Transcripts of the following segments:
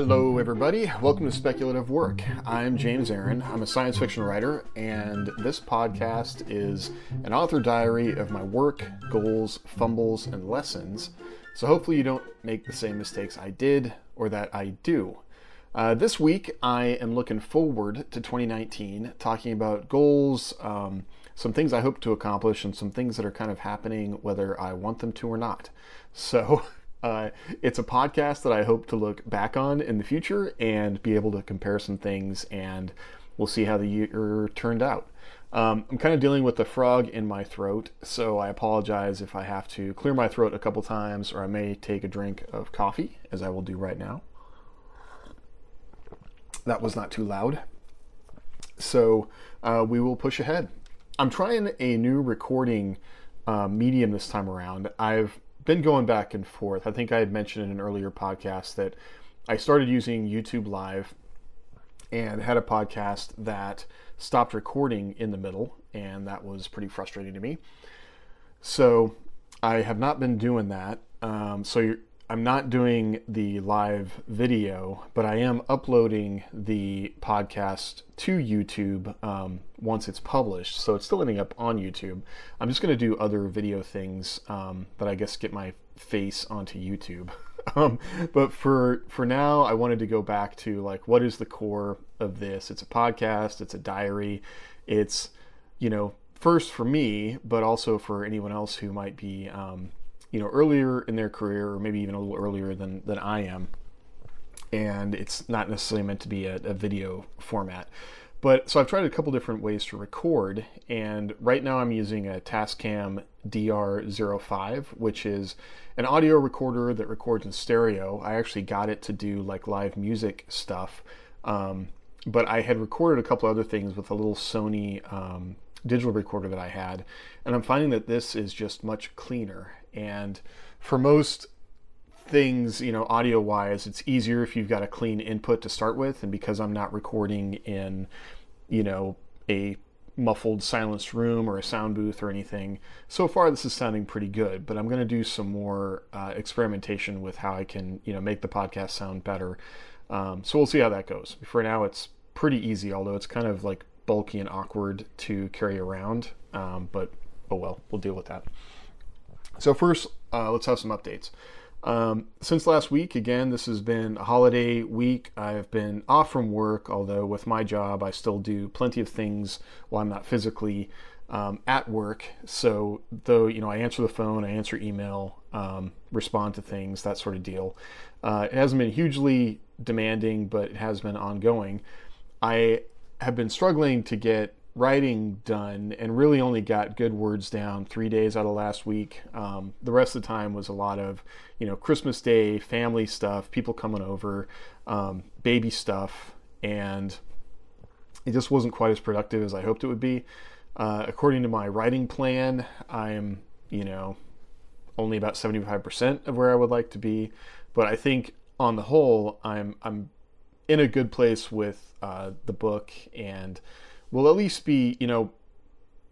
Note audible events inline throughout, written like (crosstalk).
Hello, everybody. Welcome to Speculative Work. I'm James Aaron. I'm a science fiction writer, and this podcast is an author diary of my work, goals, fumbles, and lessons. So hopefully, you don't make the same mistakes I did or that I do. Uh, this week, I am looking forward to 2019, talking about goals, um, some things I hope to accomplish, and some things that are kind of happening whether I want them to or not. So, (laughs) Uh, it's a podcast that I hope to look back on in the future and be able to compare some things, and we'll see how the year turned out. Um, I'm kind of dealing with the frog in my throat, so I apologize if I have to clear my throat a couple times, or I may take a drink of coffee, as I will do right now. That was not too loud. So uh, we will push ahead. I'm trying a new recording uh, medium this time around. I've been going back and forth. I think I had mentioned in an earlier podcast that I started using YouTube Live and had a podcast that stopped recording in the middle, and that was pretty frustrating to me. So I have not been doing that. Um, so I'm not doing the live video, but I am uploading the podcast to YouTube um, once it's published. So it's still ending up on YouTube. I'm just going to do other video things um, that I guess get my face onto YouTube. (laughs) um, but for for now, I wanted to go back to like what is the core of this? It's a podcast. It's a diary. It's you know first for me, but also for anyone else who might be um, you know earlier in their career or maybe even a little earlier than than I am. And it's not necessarily meant to be a, a video format. But so I've tried a couple different ways to record. And right now I'm using a Tascam DR05 which is an audio recorder that records in stereo. I actually got it to do like live music stuff. Um, but I had recorded a couple other things with a little Sony um, digital recorder that I had and I'm finding that this is just much cleaner and for most things, you know, audio wise, it's easier if you've got a clean input to start with. And because I'm not recording in, you know, a muffled silenced room or a sound booth or anything, so far this is sounding pretty good. But I'm going to do some more uh, experimentation with how I can, you know, make the podcast sound better. Um, so we'll see how that goes. For now, it's pretty easy, although it's kind of like bulky and awkward to carry around. Um, but oh well, we'll deal with that. So first, uh, let's have some updates. Um, since last week, again, this has been a holiday week. I've been off from work, although with my job, I still do plenty of things while I'm not physically um, at work. So, though, you know, I answer the phone, I answer email, um, respond to things, that sort of deal. Uh, it hasn't been hugely demanding, but it has been ongoing. I have been struggling to get writing done and really only got good words down three days out of last week. Um, the rest of the time was a lot of, you know, Christmas Day, family stuff, people coming over, um, baby stuff, and it just wasn't quite as productive as I hoped it would be. Uh, according to my writing plan, I'm, you know, only about 75% of where I would like to be, but I think on the whole, I'm I'm in a good place with uh, the book and will at least be, you know,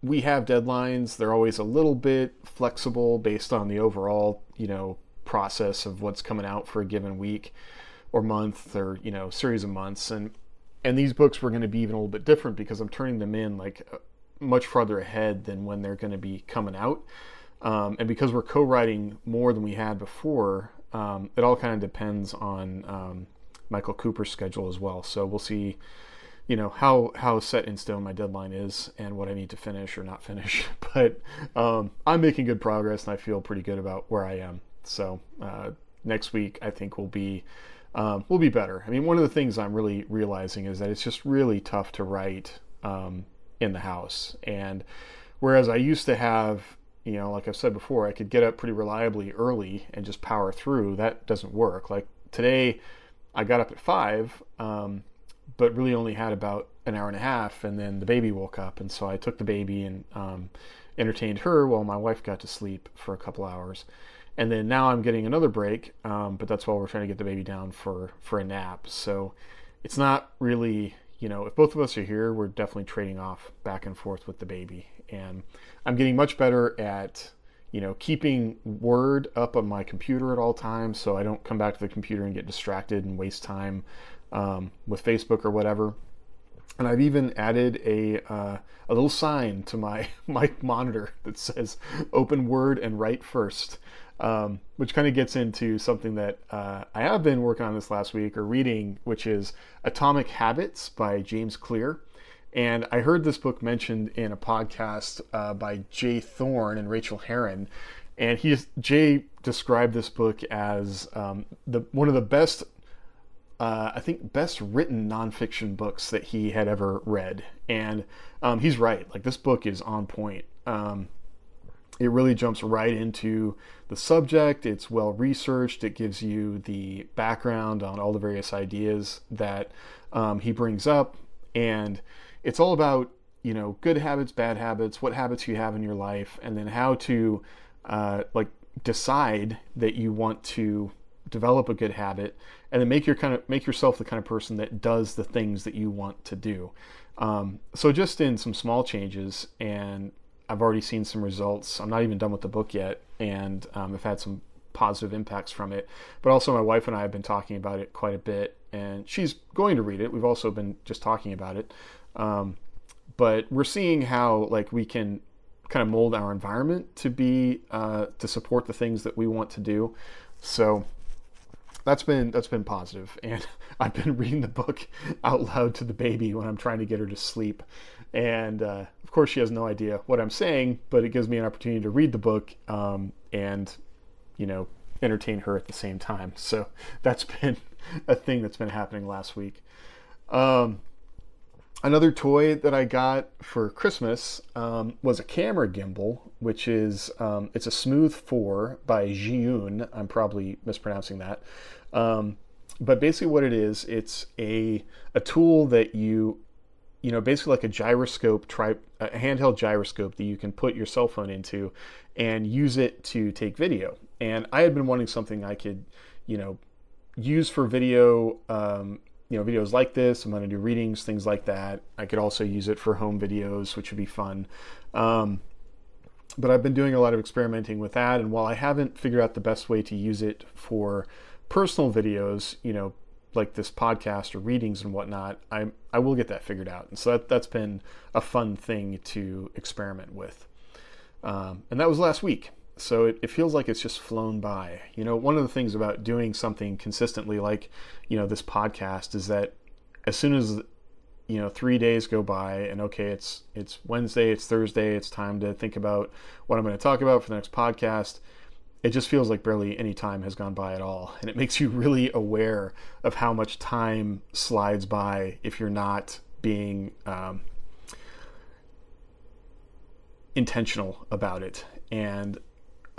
we have deadlines. They're always a little bit flexible based on the overall, you know, process of what's coming out for a given week or month or, you know, series of months. And and these books were going to be even a little bit different because I'm turning them in like uh, much farther ahead than when they're going to be coming out. Um, and because we're co-writing more than we had before, um, it all kind of depends on um, Michael Cooper's schedule as well. So we'll see you know how how set in stone my deadline is and what I need to finish or not finish. (laughs) But um, I'm making good progress and I feel pretty good about where I am. So uh, next week I think will be um, will be better. I mean, one of the things I'm really realizing is that it's just really tough to write um, in the house. And whereas I used to have, you know, like I've said before, I could get up pretty reliably early and just power through. That doesn't work. Like today, I got up at five. Um, but really only had about an hour and a half, and then the baby woke up, and so I took the baby and um, entertained her while my wife got to sleep for a couple hours, and then now I'm getting another break, um, but that's while we're trying to get the baby down for for a nap. So it's not really, you know, if both of us are here, we're definitely trading off back and forth with the baby, and I'm getting much better at you know, keeping Word up on my computer at all times so I don't come back to the computer and get distracted and waste time um, with Facebook or whatever. And I've even added a, uh, a little sign to my (laughs) mic monitor that says open Word and write first, um, which kind of gets into something that uh, I have been working on this last week or reading, which is Atomic Habits by James Clear. And I heard this book mentioned in a podcast uh, by J. Thorn and Rachel Herron. And he Jay described this book as um, the one of the best, uh, I think, best written nonfiction books that he had ever read. And um, he's right. Like this book is on point. Um, it really jumps right into the subject. It's well researched. It gives you the background on all the various ideas that um, he brings up, and it's all about you know good habits, bad habits, what habits you have in your life, and then how to uh, like decide that you want to develop a good habit, and then make your kind of make yourself the kind of person that does the things that you want to do. Um, so just in some small changes, and I've already seen some results. I'm not even done with the book yet, and um, I've had some positive impacts from it. But also, my wife and I have been talking about it quite a bit, and she's going to read it. We've also been just talking about it. Um, but we're seeing how like we can kind of mold our environment to be uh, to support the things that we want to do. So that's been that's been positive, (laughs) and I've been reading the book (laughs) out loud to the baby when I'm trying to get her to sleep. And uh, of course, she has no idea what I'm saying, but it gives me an opportunity to read the book um, and, you know, entertain her at the same time. (laughs) So that's been a thing that's been happening last week. Um, another toy that I got for Christmas um, was a camera gimbal, which is um, it's a Smooth Four by Zhiyun. I'm probably mispronouncing that, um, but basically what it is, it's a a tool that you you know basically like a gyroscope, tri- a handheld gyroscope that you can put your cell phone into and use it to take video. And I had been wanting something I could you know use for video um, you know videos like this i'm going to do readings things like that. I could also use it for home videos which would be fun. Um, but i've been doing a lot of experimenting with that and while i haven't figured out the best way to use it for personal videos you know like this podcast or readings and whatnot i i will get that figured out. And so that, that's been a fun thing to experiment with. Um, and that was last week so it, it feels like it's just flown by. You know, one of the things about doing something consistently like, you know, this podcast is that as soon as you know three days go by and okay it's it's wednesday it's thursday it's time to think about what i'm going to talk about for the next podcast it just feels like barely any time has gone by at all and it (laughs) makes you really aware of how much time slides by if you're not being um, intentional about it and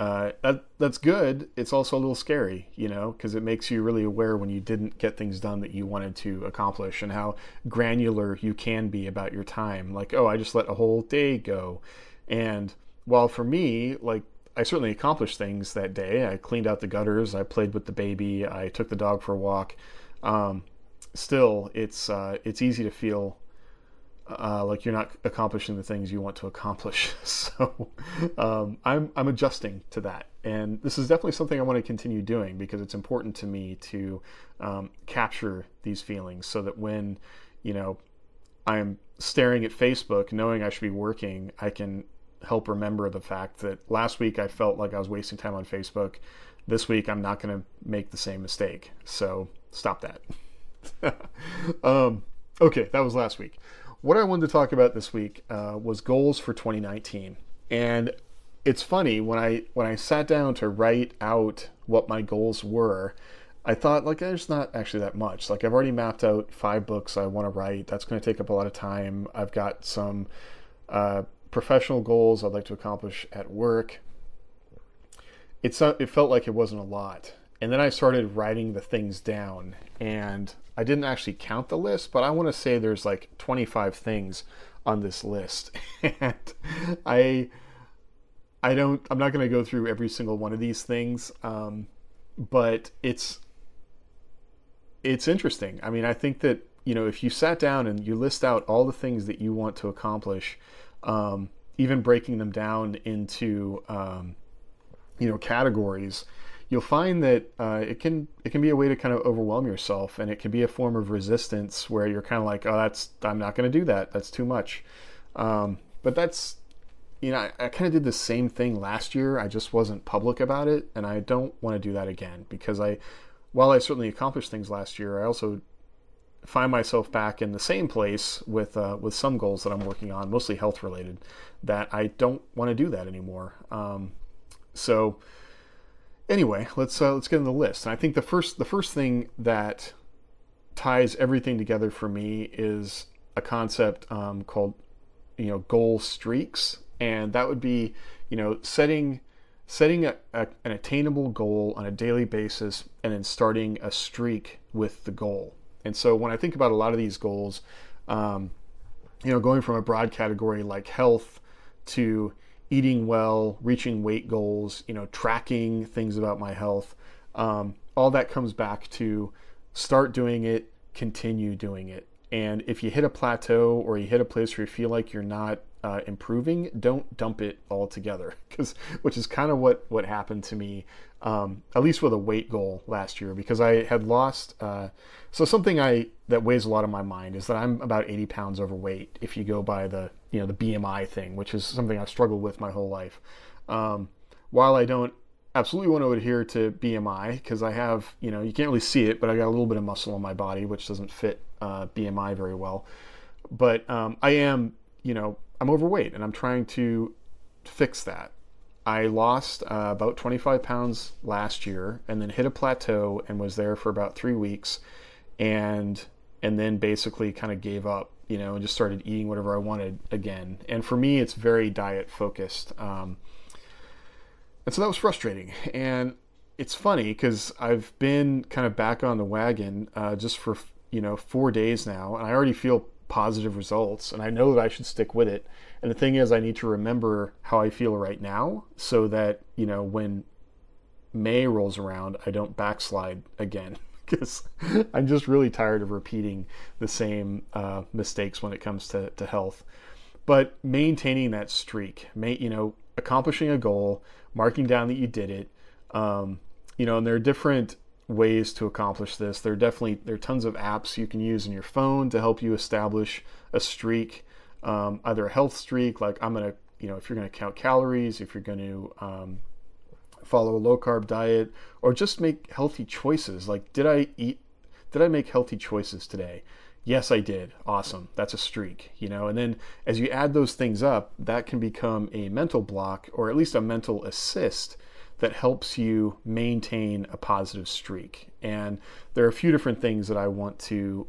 uh, that that's good. It's also a little scary, you know, because it makes you really aware when you didn't get things done that you wanted to accomplish, and how granular you can be about your time. Like, oh, I just let a whole day go, and while for me, like I certainly accomplished things that day. I cleaned out the gutters, I played with the baby, I took the dog for a walk. Um, still, it's uh, it's easy to feel uh, like you're not accomplishing the things you want to accomplish. (laughs) So um, I'm I'm adjusting to that, and this is definitely something I want to continue doing because it's important to me to um, capture these feelings so that when you know I'm staring at Facebook, knowing I should be working, I can help remember the fact that last week I felt like I was wasting time on Facebook. This week I'm not going to make the same mistake. So stop that. (laughs) um, okay, that was last week what I wanted to talk about this week uh, was goals for 2019. And it's funny when I when I sat down to write out what my goals were, I thought like there's not actually that much. Like I've already mapped out five books I want to write. That's going to take up a lot of time. I've got some uh, professional goals I'd like to accomplish at work. It's it felt like it wasn't a lot, and then I started writing the things down, and I didn't actually count the list, but I want to say there's like 25 things on this list. (laughs) and I I don't I'm not going to go through every single one of these things. Um, but it's it's interesting. I mean, I think that, you know, if you sat down and you list out all the things that you want to accomplish, um, even breaking them down into um, you know categories, you'll find that uh, it can it can be a way to kind of overwhelm yourself, and it can be a form of resistance where you're kind of like, oh, that's I'm not going to do that. That's too much. Um, but that's you know, I, I kind of did the same thing last year. I just wasn't public about it, and I don't want to do that again because I, while I certainly accomplished things last year, I also find myself back in the same place with uh, with some goals that I'm working on, mostly health related, that I don't want to do that anymore. Um, so anyway, let's uh, let's get in the list. And I think the first the first thing that ties everything together for me is a concept um, called you know goal streaks and that would be you know setting setting a, a, an attainable goal on a daily basis and then starting a streak with the goal and so when i think about a lot of these goals um, you know going from a broad category like health to eating well reaching weight goals you know tracking things about my health um, all that comes back to start doing it continue doing it and if you hit a plateau or you hit a place where you feel like you're not uh, improving, don't dump it altogether. (laughs) Because which is kind of what what happened to me, um, at least with a weight goal last year, because I had lost. Uh, so something I that weighs a lot on my mind is that I'm about 80 pounds overweight. If you go by the you know the BMI thing, which is something I've struggled with my whole life. Um, while I don't absolutely want to adhere to BMI because I have, you know, you can't really see it, but I got a little bit of muscle on my body, which doesn't fit uh, BMI very well. But um, I am, you know, I'm overweight and I'm trying to fix that. I lost uh, about 25 pounds last year and then hit a plateau and was there for about three weeks and and then basically kind of gave up you know and just started eating whatever I wanted again. And for me it's very diet focused. Um, and so that was frustrating. And it's funny because I've been kind of back on the wagon uh, just for you know four days now and I already feel positive results and I know that I should stick with it. And the thing is I need to remember how I feel right now so that, you know, when May rolls around, I don't backslide again (laughs) because I'm just really tired of repeating the same uh, mistakes when it comes to, to health. But maintaining that streak, may, you know, accomplishing a goal, marking down that you did it, um, you know, and there are different ways to accomplish this. There are definitely there are tons of apps you can use in your phone to help you establish a streak, um, either a health streak, like I'm gonna, you know, if you're gonna count calories, if you're to um, follow a low carb diet, or just make healthy choices. Like, did I eat? Did I make healthy choices today? Yes, I did. Awesome. That's a streak, you know. And then as you add those things up, that can become a mental block or at least a mental assist that helps you maintain a positive streak. And there are a few different things that I want to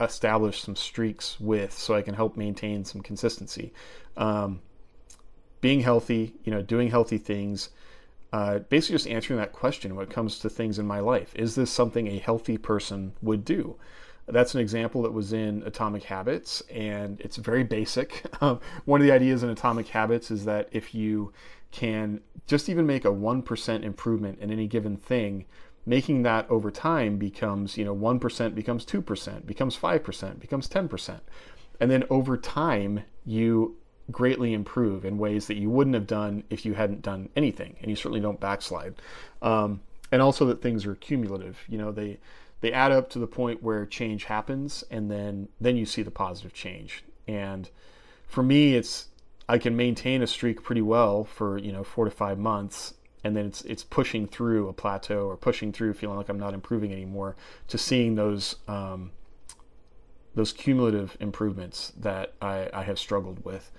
establish some streaks with so I can help maintain some consistency. Um, being healthy, you know, doing healthy things, uh, basically just answering that question when it comes to things in my life. Is this something a healthy person would do? That's an example that was in Atomic Habits, and it's very basic. (laughs) Um, one of the ideas in Atomic Habits is that if you can just even make a 1% improvement in any given thing, making that over time becomes, you know, 1% becomes 2%, becomes 5%, becomes 10%. And then over time, you greatly improve in ways that you wouldn't have done if you hadn't done anything. And you certainly don't backslide. Um, and also that things are cumulative. You know, they they add up to the point where change happens, and then then you see the positive change. And for me, it's I can maintain a streak pretty well for you know four to five months, and then it's it's pushing through a plateau or pushing through feeling like I'm not improving anymore to seeing those um, those cumulative improvements that I, I have struggled with.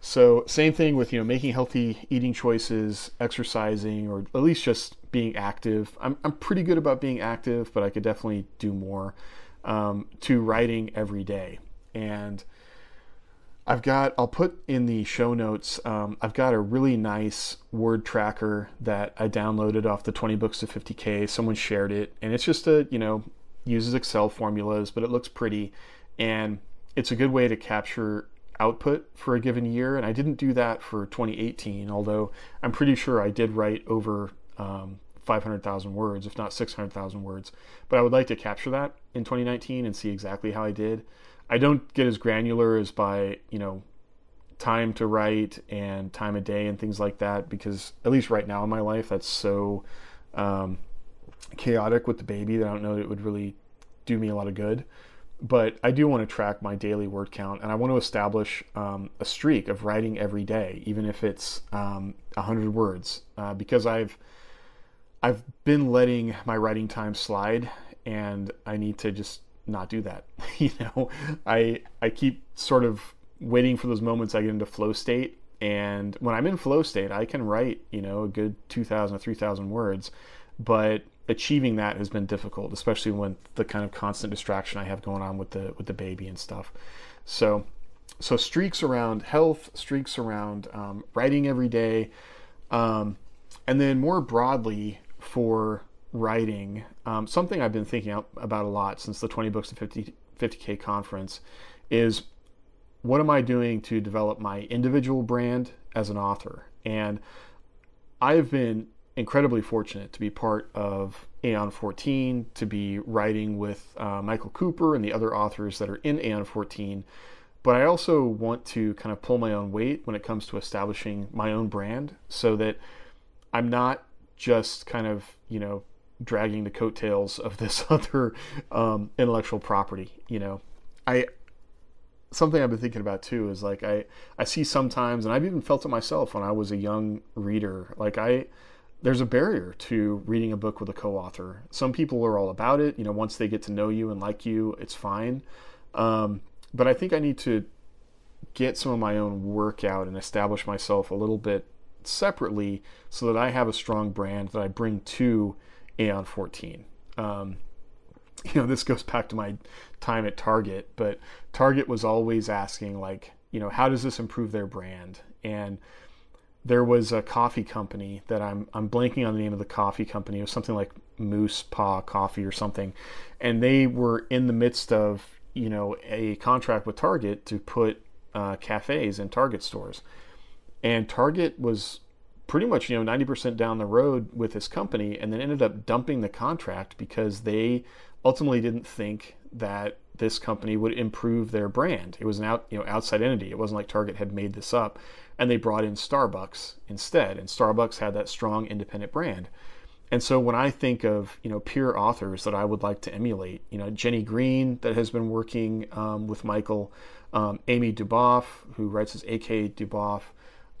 So same thing with you know making healthy eating choices, exercising, or at least just being active. I'm I'm pretty good about being active, but I could definitely do more. Um, to writing every day, and I've got, I'll put in the show notes, um, I've got a really nice word tracker that I downloaded off the 20 books to 50K. Someone shared it, and it's just a, you know, uses Excel formulas, but it looks pretty. And it's a good way to capture output for a given year. And I didn't do that for 2018, although I'm pretty sure I did write over um, 500,000 words, if not 600,000 words. But I would like to capture that in 2019 and see exactly how I did. I don't get as granular as by, you know, time to write and time of day and things like that because at least right now in my life that's so um, chaotic with the baby that I don't know that it would really do me a lot of good. But I do want to track my daily word count and I want to establish um, a streak of writing every day, even if it's um, 100 words, uh, because I've I've been letting my writing time slide and I need to just not do that. (laughs) you know, I I keep sort of waiting for those moments I get into flow state. And when I'm in flow state, I can write, you know, a good 2,000 or 3,000 words. But achieving that has been difficult, especially when the kind of constant distraction I have going on with the with the baby and stuff. So, so streaks around health, streaks around um, writing every day, um, and then more broadly for writing, um, something I've been thinking about a lot since the 20 books to 50 50k conference is what am I doing to develop my individual brand as an author? And I've been incredibly fortunate to be part of Aeon 14, to be writing with uh, Michael Cooper and the other authors that are in Aeon 14. But I also want to kind of pull my own weight when it comes to establishing my own brand so that I'm not just kind of, you know, dragging the coattails of this (laughs) other um, intellectual property. You know, I something I've been thinking about too is like I I see sometimes, and I've even felt it myself when I was a young reader. Like I, there's a barrier to reading a book with a co-author. Some people are all about it. You know, once they get to know you and like you, it's fine. Um, but I think I need to get some of my own work out and establish myself a little bit separately so that I have a strong brand that I bring to Aeon 14. Um, (laughs) you know, this goes back to my time at Target, but Target was always asking, like, you know, how does this improve their brand? And there was a coffee company that I'm I'm blanking on the name of the coffee company. It was something like Moose Paw Coffee or something, and they were in the midst of you know a contract with Target to put uh, cafes in Target stores, and Target was pretty much you know 90% down the road with this company and then ended up dumping the contract because they ultimately didn't think that this company would improve their brand. It was an out, you know, outside entity. It wasn't like Target had made this up, and they brought in Starbucks instead. And Starbucks had that strong independent brand. And so when I think of you know peer authors that I would like to emulate, you know Jenny Green that has been working um, with Michael, um, Amy Duboff who writes as A.K. Duboff,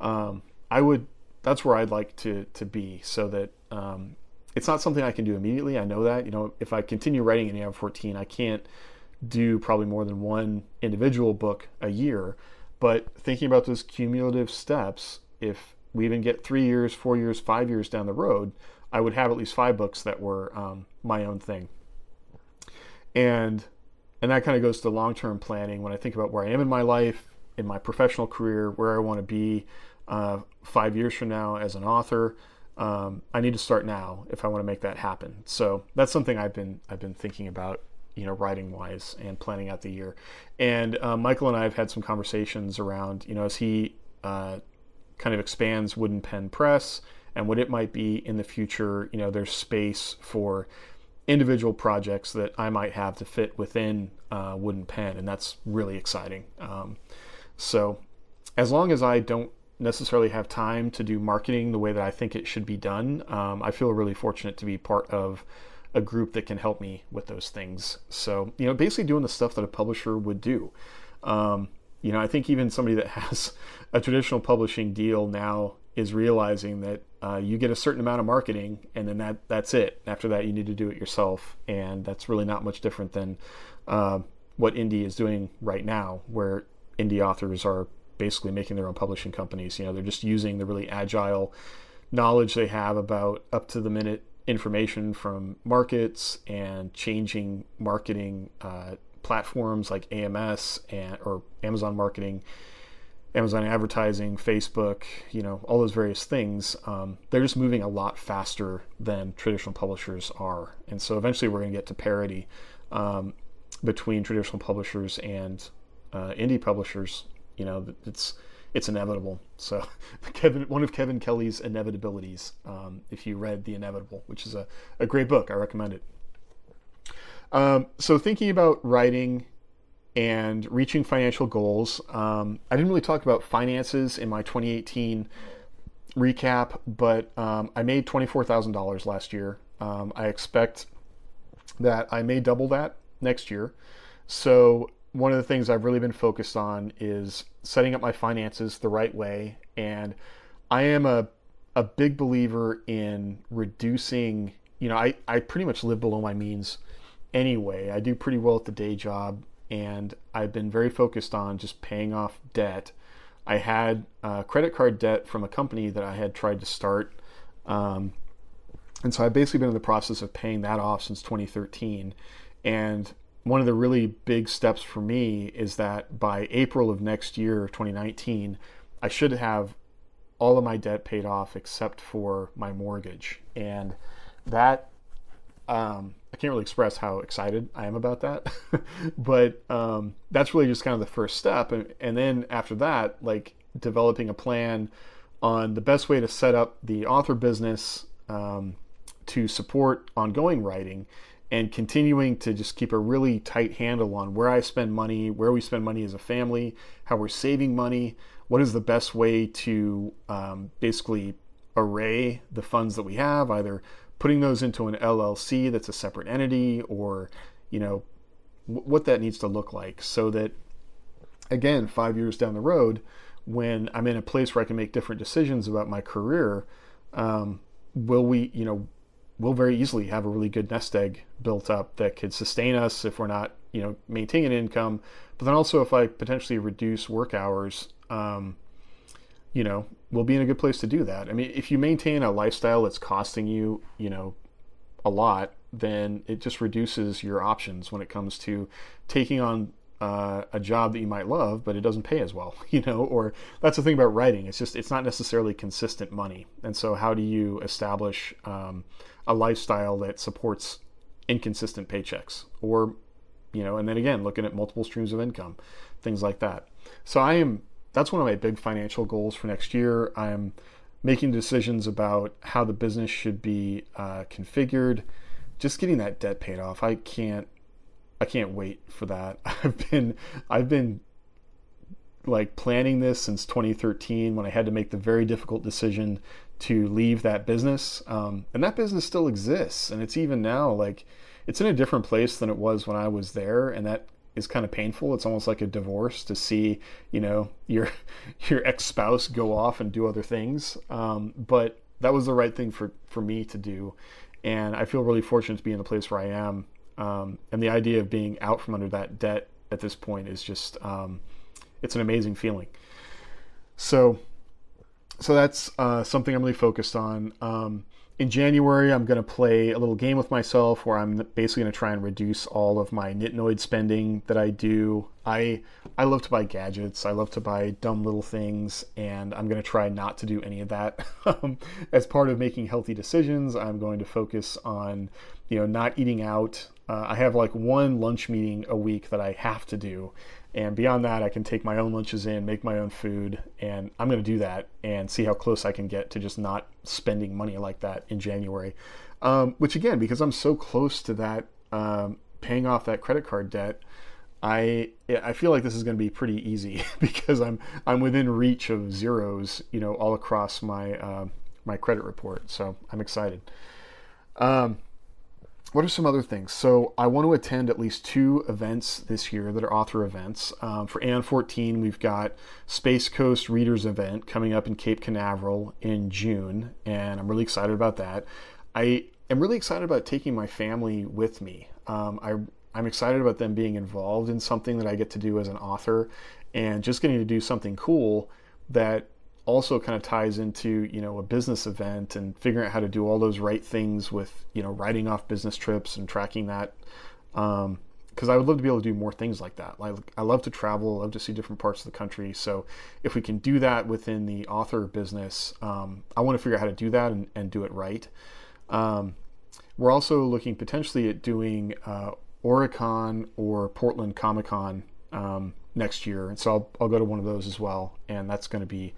um, I would that's where I'd like to to be so that um, it's not something I can do immediately. I know that. You know, if I continue writing in Aeon 14, I can't do probably more than one individual book a year. But thinking about those cumulative steps, if we even get three years, four years, five years down the road, I would have at least five books that were um, my own thing. And and that kind of goes to long-term planning when I think about where I am in my life, in my professional career, where I want to be uh, five years from now as an author um, I need to start now if I want to make that happen. So that's something I've been I've been thinking about, you know, writing wise and planning out the year. And uh, Michael and I have had some conversations around, you know, as he uh, kind of expands Wooden Pen Press and what it might be in the future. You know, there's space for individual projects that I might have to fit within uh, Wooden Pen, and that's really exciting. Um, so as long as I don't necessarily have time to do marketing the way that I think it should be done. Um, I feel really fortunate to be part of a group that can help me with those things. So, you know, basically doing the stuff that a publisher would do. Um, you know, I think even somebody that (laughs) has a traditional publishing deal now is realizing that uh, you get a certain amount of marketing and then that that's it. After that, you need to do it yourself, and that's really not much different than uh, what indie is doing right now, where indie authors are basically making their own publishing companies. You know, they're just using the really agile knowledge they have about up to the minute information from markets and changing marketing uh, platforms like AMS and or Amazon marketing, Amazon advertising, Facebook, you know, all those various things. Um, they're just moving a lot faster than traditional publishers are, and so eventually we're going to get to parity um, between traditional publishers and uh, indie publishers you know, it's it's inevitable. So, (laughs) Kevin, one of Kevin Kelly's inevitabilities. Um, if you read The Inevitable, which is a, a great book, I recommend it. Um, so, thinking about writing and reaching financial goals. Um, I didn't really talk about finances in my 2018 recap, but um, I made $24,000 last year. Um, I expect that I may double that next year. So, one of the things I've really been focused on is setting up my finances the right way. And I am a, a big believer in reducing, you know, I, I pretty much live below my means anyway. I do pretty well at the day job, and I've been very focused on just paying off debt. I had uh, credit card debt from a company that I had tried to start. Um, and so I've basically been in the process of paying that off since 2013. And one of the really big steps for me is that by April of next year, 2019, I should have all of my debt paid off except for my mortgage. And that, um, I can't really express how excited I am about that, (laughs) but um, that's really just kind of the first step. And, and then after that, like developing a plan on the best way to set up the author business um, to support ongoing writing and continuing to just keep a really tight handle on where I spend money, where we spend money as a family, how we're saving money, what is the best way to um, basically array the funds that we have, either putting those into an LLC that's a separate entity or, you know, w- what that needs to look like so that, again, five years down the road, when I'm in a place where I can make different decisions about my career, um, will we, you know, we'll very easily have a really good nest egg built up that could sustain us if we're not, you know, maintaining an income. But then also, if I potentially reduce work hours, um, you know, we'll be in a good place to do that. I mean, if you maintain a lifestyle that's costing you, you know, a lot, then it just reduces your options when it comes to taking on uh, a job that you might love, but it doesn't pay as well, (laughs) you know, or that's the thing about writing. It's just, it's not necessarily consistent money. And so, how do you establish, um, a lifestyle that supports inconsistent paychecks or you know and then again looking at multiple streams of income things like that. So i am that's one of my big financial goals for next year. I'm making decisions about how the business should be uh, configured. Just getting that debt paid off. I can't i can't wait for that. (laughs) I've been i've been like planning this since 2013 when i had to make the very difficult decision to leave that business. Um, and that business still exists. And it's even now like it's in a different place than it was when I was there. And that is kind of painful. It's almost like a divorce to see, you know, (laughs) your your ex spouse go off and do other things. Um, but that was the right thing for for me to do, and I feel really fortunate to be in the place where I am. Um, and the idea of being out from under that debt at this point is just um, it's an amazing feeling. So so that's uh, something I'm really focused on. Um, in January, I'm going to play a little game with myself where I'm basically going to try and reduce all of my Nitnoid spending that I do. I I love to buy gadgets. I love to buy dumb little things, and I'm going to try not to do any of that. (laughs) Um, as part of making healthy decisions, I'm going to focus on you know not eating out. Uh, I have like one lunch meeting a week that I have to do, and beyond that, I can take my own lunches in, make my own food, and I'm going to do that and see how close I can get to just not spending money like that in January. Um, which again, because I'm so close to that, um, paying off that credit card debt, I I feel like this is going to be pretty easy (laughs) because I'm I'm within reach of zeros, you know, all across my uh, my credit report. So I'm excited. Um, what are some other things? So I want to attend at least two events this year that are author events. Um, for Aeon 14, we've got Space Coast Readers event coming up in Cape Canaveral in June, and I'm really excited about that. I am really excited about taking my family with me. Um, I, I'm excited about them being involved in something that I get to do as an author, and just getting to do something cool that also kind of ties into you know a business event and figuring out how to do all those right things with you know writing off business trips and tracking that because um, I would love to be able to do more things like that. Like I love to travel, I love to see different parts of the country. So if we can do that within the author business, um, I want to figure out how to do that and, and do it right. Um, we're also looking potentially at doing uh, OryCon or Portland Comic Con um, next year, and so I'll, I'll go to one of those as well, and that's going to be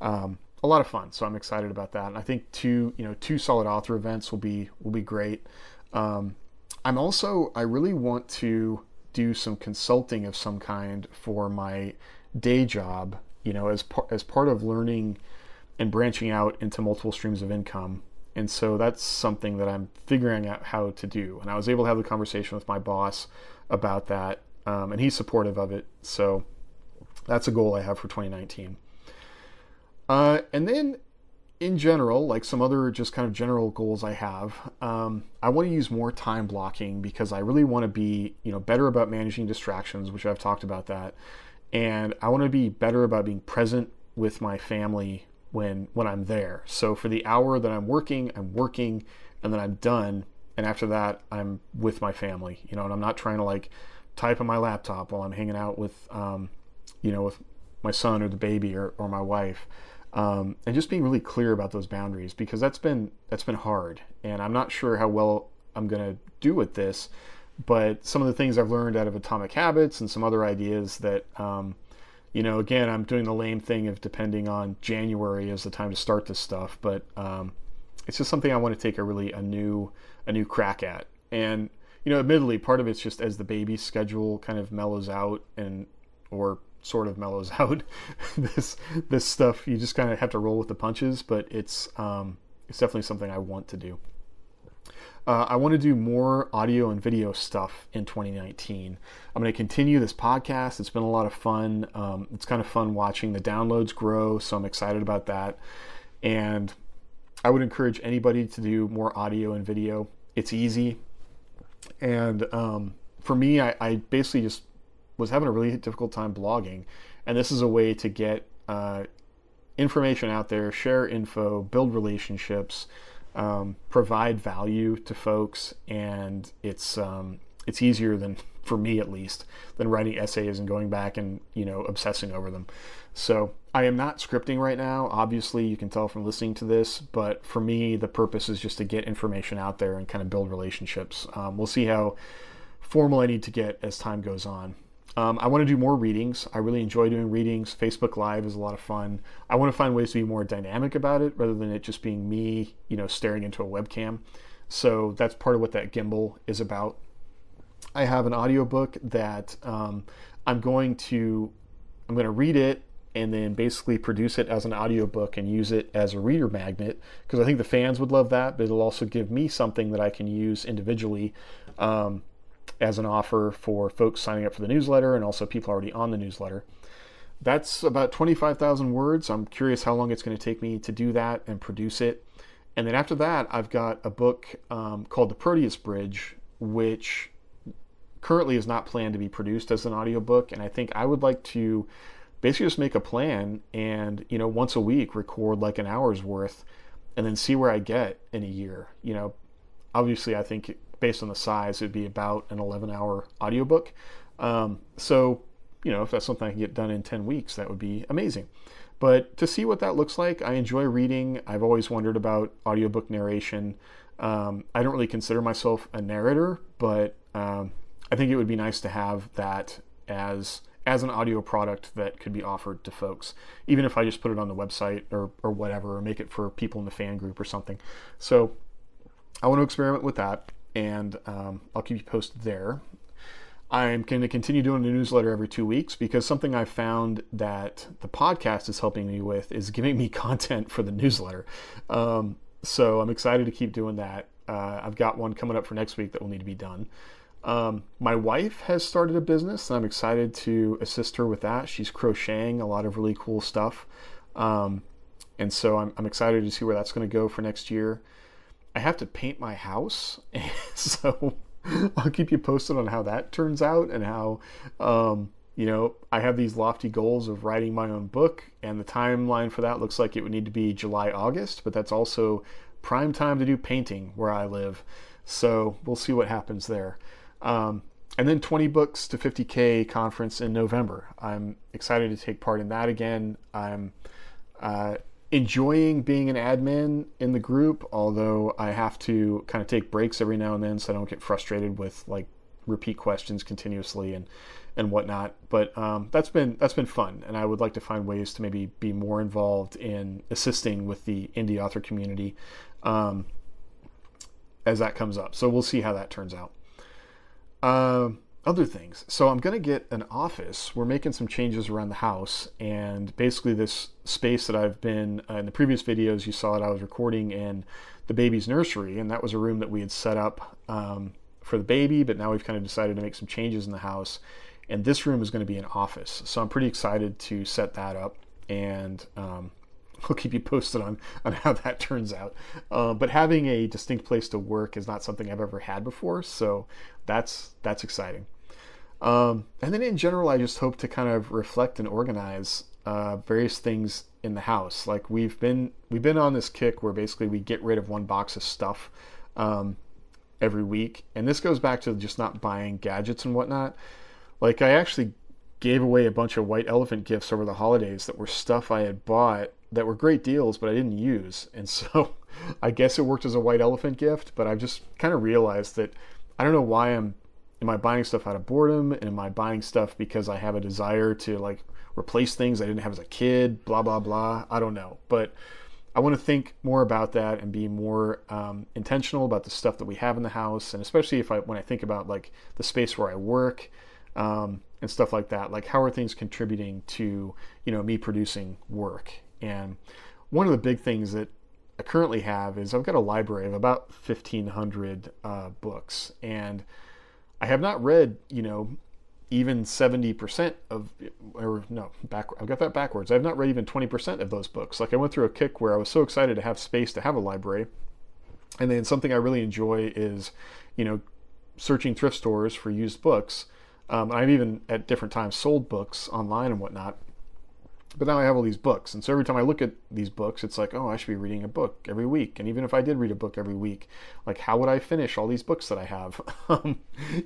um, a lot of fun. So I'm excited about that. And I think two, you know, two solid author events will be will be great. Um, I'm also I really want to do some consulting of some kind for my day job, you know, as, par- as part of learning and branching out into multiple streams of income. And so that's something that I'm figuring out how to do. And I was able to have the conversation with my boss about that, um, and he's supportive of it. So that's a goal I have for 2019. Uh, and then in general, like some other just kind of general goals I have, um, I want to use more time blocking because I really want to be, you know, better about managing distractions, which I've talked about that, and I want to be better about being present with my family when when I'm there. So for the hour that I'm working, I'm working, and then I'm done, and after that, I'm with my family. You know, and I'm not trying to like type on my laptop while I'm hanging out with, um, you know, with my son or the baby or, or my wife um, and just being really clear about those boundaries because that's been that's been hard, and I'm not sure how well I'm going to do with this. But some of the things I've learned out of Atomic Habits and some other ideas that, um, you know, again, I'm doing the lame thing of depending on January as the time to start this stuff, but um, it's just something I want to take a really a new a new crack at. And you know, admittedly, part of it's just as the baby schedule kind of mellows out and or sort of mellows (laughs) out this this stuff. You just kind of have to roll with the punches, but it's um, it's definitely something I want to do. Uh, I want to do more audio and video stuff in 2019. I'm going to continue this podcast. It's been a lot of fun. Um, it's kind of fun watching the downloads grow, so I'm excited about that. And I would encourage anybody to do more audio and video. It's easy. And um, for me, I, I basically just was having a really difficult time blogging, and this is a way to get uh, information out there, share info, build relationships, um, provide value to folks, and it's um, it's easier than (laughs) for me at least than writing essays and going back and you know obsessing over them. So I am not scripting right now. Obviously, you can tell from listening to this, but for me, the purpose is just to get information out there and kind of build relationships. Um, we'll see how formal I need to get as time goes on. Um, I want to do more readings. I really enjoy doing readings. Facebook Live is a lot of fun. I want to find ways to be more dynamic about it rather than it just being me, you know, staring into a webcam. So that's part of what that gimbal is about. I have an audiobook that um, I'm going to I'm going to read it and then basically produce it as an audiobook and use it as a reader magnet because I think the fans would love that, but it'll also give me something that I can use individually um, as an offer for folks signing up for the newsletter and also people already on the newsletter. That's about 25,000 words. I'm curious how long it's going to take me to do that and produce it. And then after that, I've got a book um, called The Proteus Bridge, which currently is not planned to be produced as an audiobook. And I think I would like to basically just make a plan and, you know, once a week record like an hour's worth and then see where I get in a year. You know, obviously, I think based on the size, it'd be about an 11 hour audiobook. Um, so, you know, if that's something I can get done in 10 weeks, that would be amazing. But to see what that looks like, I enjoy reading. I've always wondered about audiobook narration. Um, I don't really consider myself a narrator, but um, I think it would be nice to have that as as an audio product that could be offered to folks, even if I just put it on the website or, or whatever, or make it for people in the fan group or something. So I want to experiment with that and um, I'll keep you posted there. I'm going to continue doing a newsletter every two weeks because something I found that the podcast is helping me with is giving me (laughs) content for the newsletter. Um, so I'm excited to keep doing that. Uh, I've got one coming up for next week that will need to be done. Um, my wife has started a business, and I'm excited to assist her with that. She's crocheting a lot of really cool stuff. Um, and so I'm, I'm excited to see where that's going to go for next year. I have to paint my house, (laughs) so I'll keep you posted on how that turns out and how, um, you know, I have these lofty goals of writing my own book, and the timeline for that looks like it would need to be July, August, but that's also prime time to do painting where I live. So we'll see what happens there. Um, and then 20 books to 50k conference in November. I'm excited to take part in that again. I'm uh, enjoying being an admin in the group, although I have to kind of take breaks every now and then so I don't get frustrated with like repeat questions continuously and and whatnot. But um, that's been that's been fun, and I would like to find ways to maybe be more involved in assisting with the indie author community um, as that comes up. So we'll see how that turns out. Uh, other things. So I'm going to get an office. We're making some changes around the house, and basically this space that I've been uh, in the previous videos, you saw that I was recording in the baby's nursery, and that was a room that we had set up um, for the baby. But now we've kind of decided to make some changes in the house, and this room is going to be an office. So I'm pretty excited to set that up, and um, (laughs) I'll keep you posted on on how that turns out. Uh, but having a distinct place to work is not something I've ever had before, so that's that's exciting. Um, and then in general, I just hope to kind of reflect and organize uh, various things in the house. Like we've been we've been on this kick where basically we get rid of one box of stuff um, every week, and this goes back to just not buying gadgets and whatnot. Like I actually gave away a bunch of white elephant gifts over the holidays that were stuff I had bought that were great deals, but I didn't use, and (laughs) so I guess it worked as a white elephant gift. But I've just kind of realized that I don't know why I'm am I buying stuff out of boredom? And am I buying stuff because I have a desire to like replace things I didn't have as a kid? Blah blah blah. I don't know, but I want to think more about that and be more um, intentional about the stuff that we have in the house, and especially if I when I think about like the space where I work um, and stuff like that. Like how are things contributing to you know me producing work? And one of the big things that I currently have is I've got a library of about 1,500 uh, books and I have not read, you know, even 70% of, or no, back, I've got that backwards. I've not read even 20% of those books. Like I went through a kick where I was so excited to have space to have a library. And then something I really enjoy is, you know, searching thrift stores for used books. Um, I've even at different times sold books online and whatnot but now I have all these books. And so every time I look at these books, it's like, oh, I should be reading a book every week. And even if I did read a book every week, like, how would I finish all these books that I have? (laughs) Um,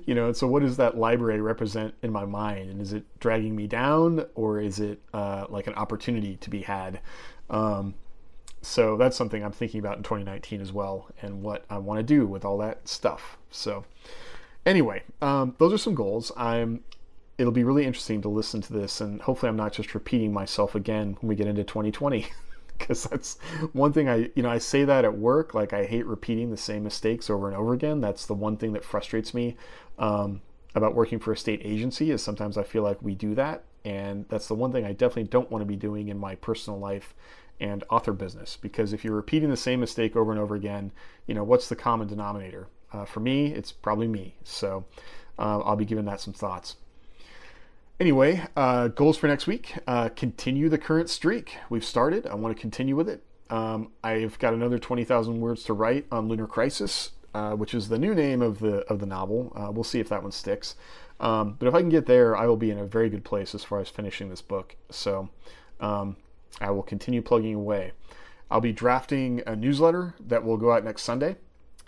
you know, and so what does that library represent in my mind? And is it dragging me down or is it uh, like an opportunity to be had? Um, so that's something I'm thinking about in 2019 as well and what I want to do with all that stuff. So, anyway, um, those are some goals. I'm it'll be really interesting to listen to this, and hopefully, I'm not just repeating myself again when we get into 2020. because (laughs) that's one thing I, you know, I say that at work. Like I hate repeating the same mistakes over and over again. That's the one thing that frustrates me um, about working for a state agency. Is sometimes I feel like we do that, and that's the one thing I definitely don't want to be doing in my personal life and author business. Because if you're repeating the same mistake over and over again, you know, what's the common denominator? Uh, for me, it's probably me. So uh, I'll be giving that some thoughts. Anyway, uh, goals for next week uh, continue the current streak. We've started. I want to continue with it. Um, I've got another 20,000 words to write on Lunar Crisis, uh, which is the new name of the, of the novel. Uh, we'll see if that one sticks. Um, but if I can get there, I will be in a very good place as far as finishing this book. So um, I will continue plugging away. I'll be drafting a newsletter that will go out next Sunday.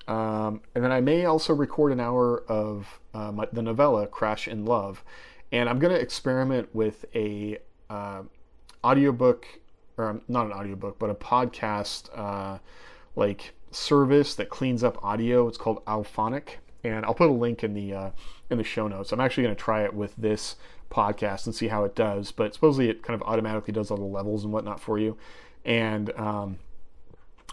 Um, and then I may also record an hour of uh, my, the novella Crash in Love and I'm going to experiment with a uh, audiobook or um, not an audiobook but a podcast uh, like service that cleans up audio. It's called Auphonic, and I'll put a link in the uh, in the show notes. I'm actually going to try it with this podcast and see how it does but supposedly it kind of automatically does all the levels and whatnot for you. And um,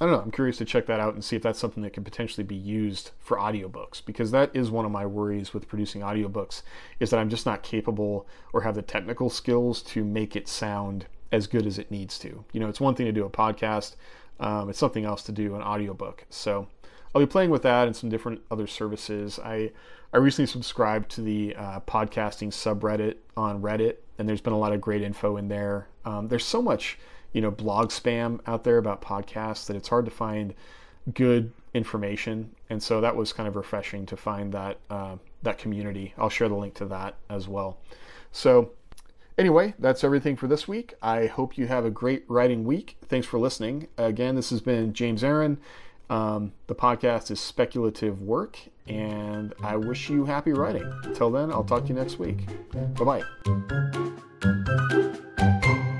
I don't know. I'm curious to check that out and see if that's something that could potentially be used for audiobooks because that is one of my worries with producing audiobooks is that I'm just not capable or have the technical skills to make it sound as good as it needs to. You know, it's one thing to do a podcast, um, it's something else to do an audiobook. So I'll be playing with that and some different other services. I I recently subscribed to the uh, podcasting subreddit on Reddit, and there's been a lot of great info in there. Um, there's so much you know blog spam out there about podcasts that it's hard to find good information. And so that was kind of refreshing to find that uh, that community. I'll share the link to that as well. So anyway that's everything for this week. I hope you have a great writing week. Thanks for listening. Again this has been james aaron. Um, the podcast is speculative work and i wish you happy writing. Until then i'll talk to you next week. Bye bye